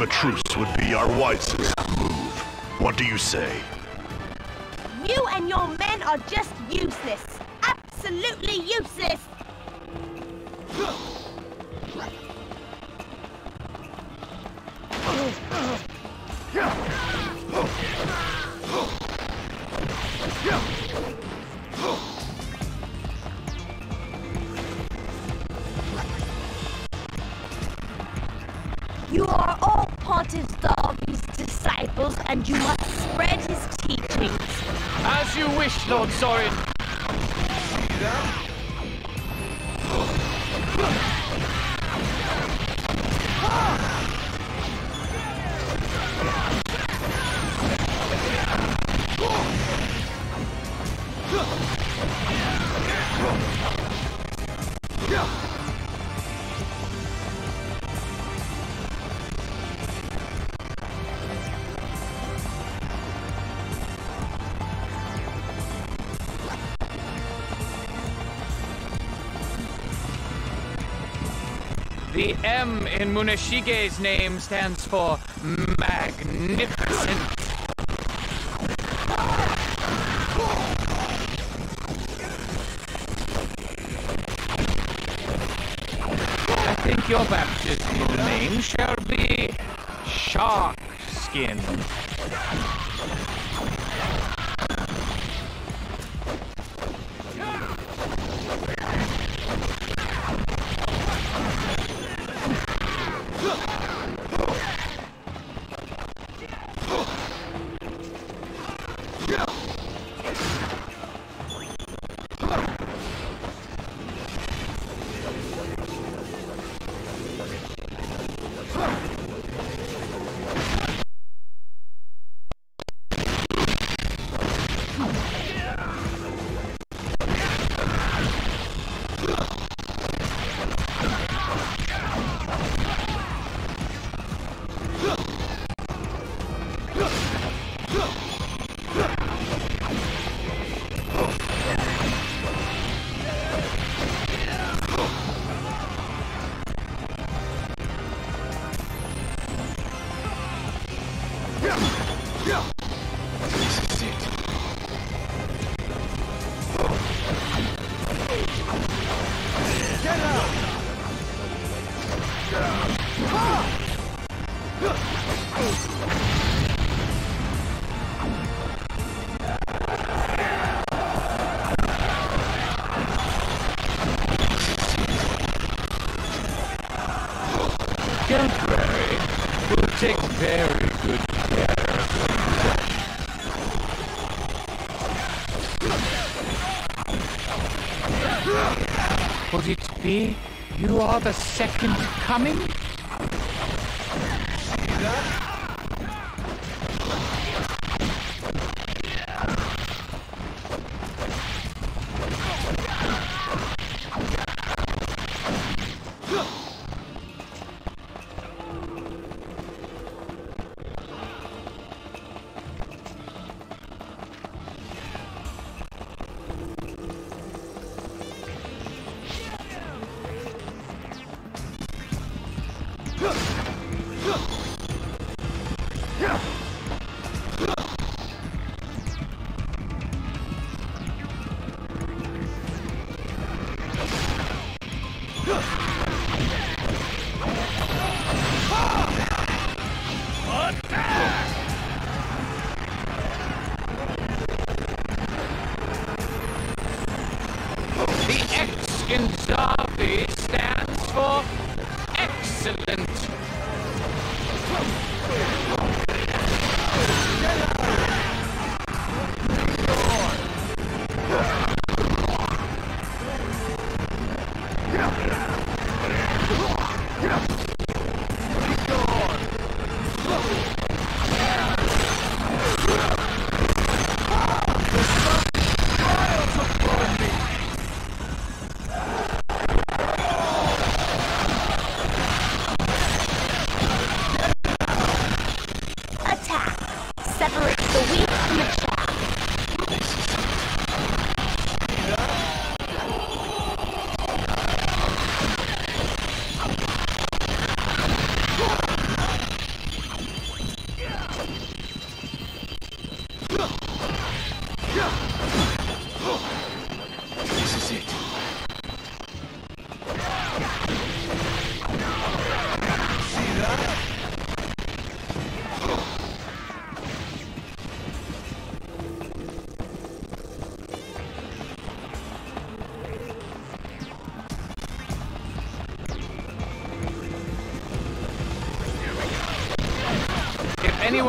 a truce would be our wisest move. What do you say? You and your men are just useless. Absolutely useless. sorry in Muneshige's name stands for magnificent. I think your baptismal name shall be Shark Skin. Could it be you are the second coming?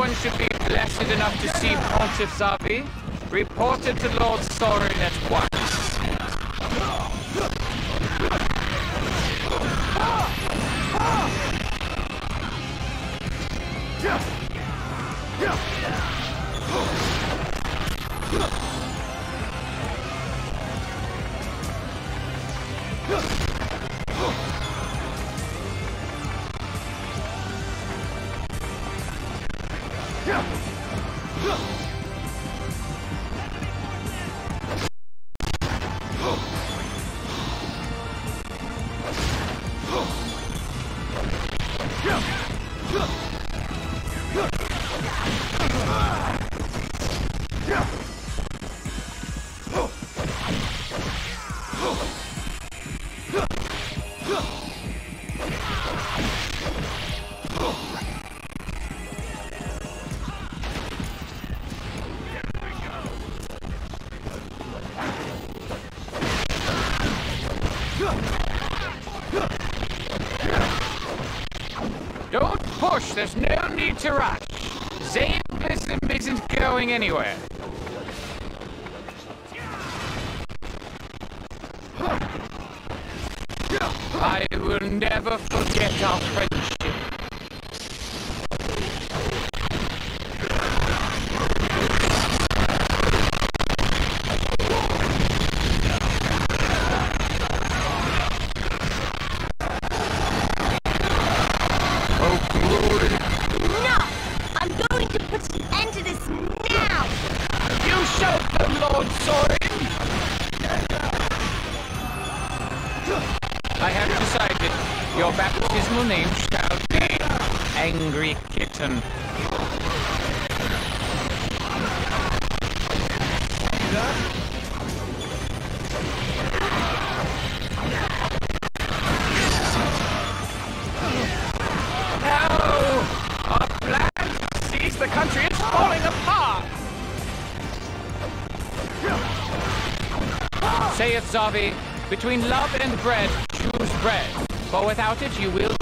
Anyone should be blessed enough to see Pontiff Zabi, report it to Lord Sorin at Don't push, there's no need to rush. Zabism isn't going anywhere. I will never forget our friendship. Between love and bread, choose bread, for without it you will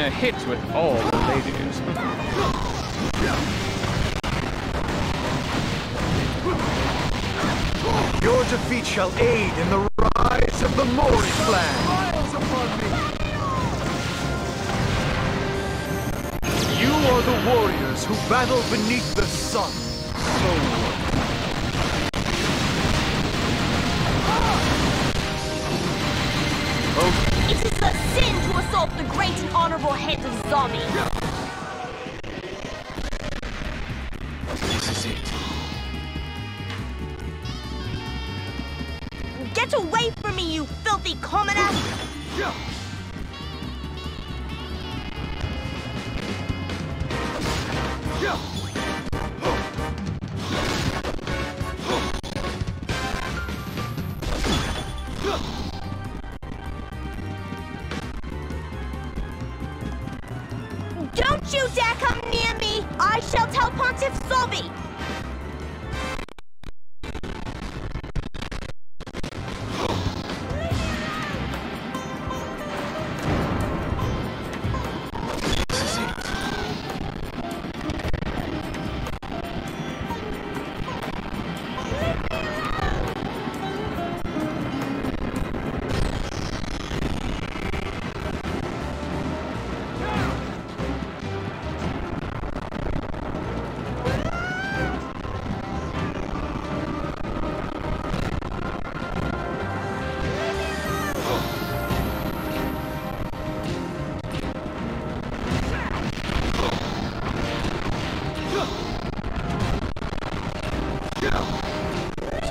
a hit with all the ladies. Your defeat shall aid in the rise of the Mori clan. You are the warriors who battle beneath the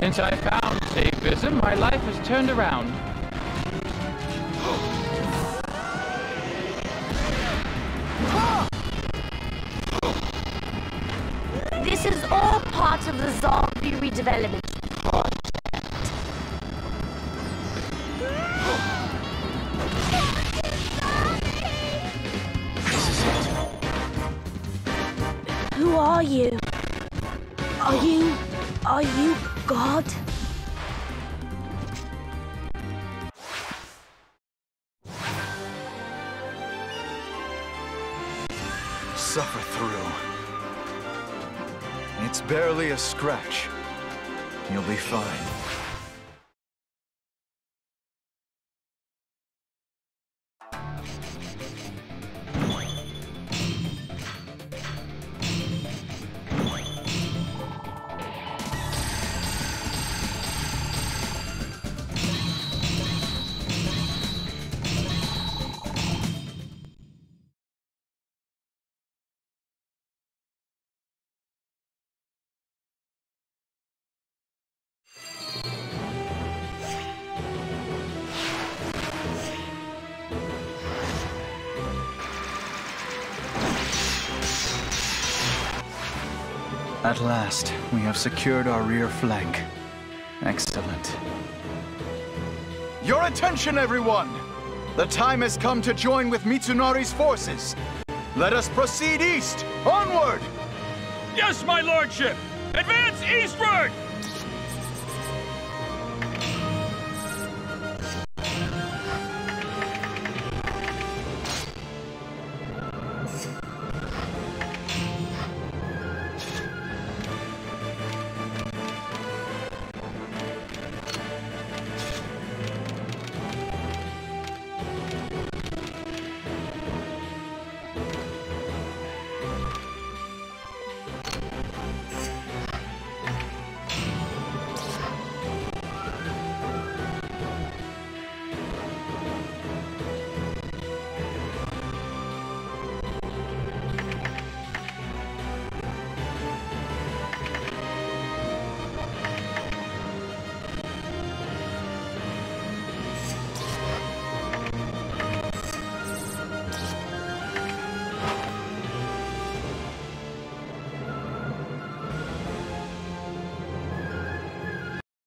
Since I found Zabism, my life has turned around. This is all part of the zombie redevelopment fine. At last, we have secured our rear flank. Excellent. Your attention, everyone! The time has come to join with Mitsunari's forces. Let us proceed east, onward! Yes, my lordship! Advance eastward!